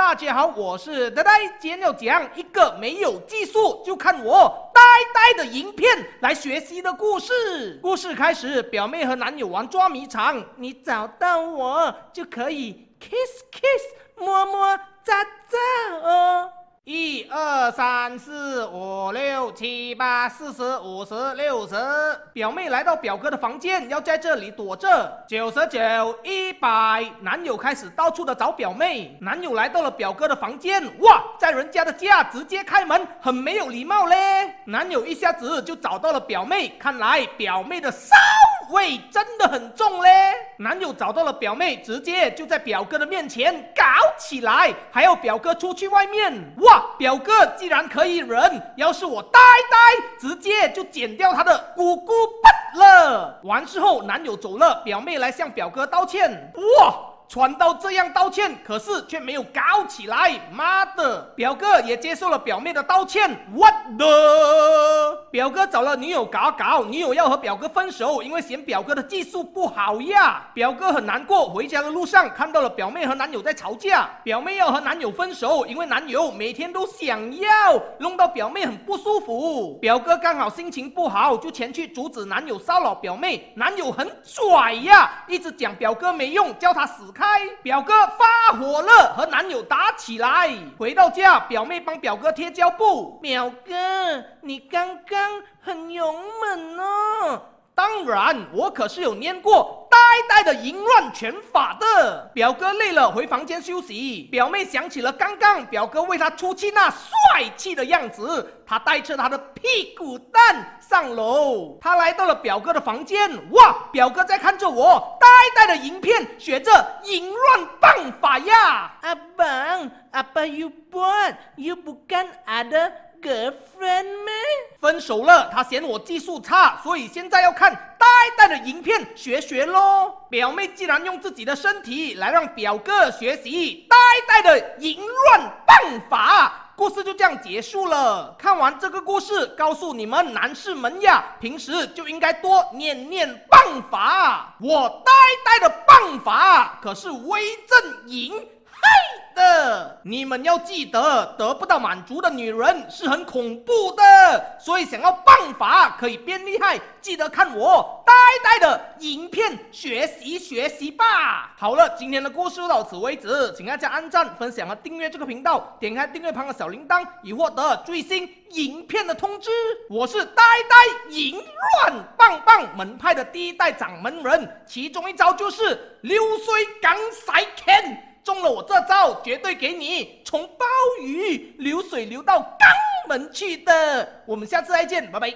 大家好，我是呆呆，今天要讲一个没有技术就看我呆呆的影片来学习的故事。故事开始，表妹和男友玩捉迷藏，你找到我就可以 kiss kiss 摸摸扎。三四五六七八，四十五十六十。表妹来到表哥的房间，要在这里躲着。九十九，一百。男友开始到处的找表妹。男友来到了表哥的房间，哇，在人家的家直接开门，很没有礼貌嘞。男友一下子就找到了表妹，看来表妹的骚。味真的很重嘞！男友找到了表妹，直接就在表哥的面前搞起来，还要表哥出去外面。哇，表哥竟然可以忍，要是我呆呆，直接就剪掉他的咕咕不了。完事后，男友走了，表妹来向表哥道歉。哇！穿到这样道歉，可是却没有搞起来。妈的，表哥也接受了表妹的道歉。What the？表哥找了女友搞搞，女友要和表哥分手，因为嫌表哥的技术不好呀。表哥很难过，回家的路上看到了表妹和男友在吵架。表妹要和男友分手，因为男友每天都想要，弄到表妹很不舒服。表哥刚好心情不好，就前去阻止男友骚扰表妹。男友很拽呀，一直讲表哥没用，叫他死。开，表哥发火了，和男友打起来。回到家，表妹帮表哥贴胶布。表哥，你刚刚很勇猛哦。当然，我可是有念过呆呆的淫乱拳法的。表哥累了，回房间休息。表妹想起了刚刚表哥为她出气那帅气的样子。她带着她的屁股蛋上楼，她来到了表哥的房间。哇，表哥在看着我呆呆的影片，学着淫乱棒法呀！阿邦，阿爸，you boy，you 不跟 other girlfriend 吗？分手了，他嫌我技术差，所以现在要看呆呆的影片学学喽。表妹既然用自己的身体来让表哥学习呆呆的淫乱棒法。故事就这样结束了。看完这个故事，告诉你们男士们呀，平时就应该多念念棒法。我呆呆的棒法可是威震营嘿的，你们要记得，得不到满足的女人是很恐怖的。所以想要棒法可以变厉害，记得看我呆呆的影片学习学习吧。好了，今天的故事到此为止，请大家按赞、分享和订阅这个频道，点开订阅旁的小铃铛，以获得最新影片的通知。我是呆呆淫乱棒棒门派的第一代掌门人，其中一招就是流水港塞拳。中了我这招，绝对给你从鲍鱼流水流到肛门去的。我们下次再见，拜拜。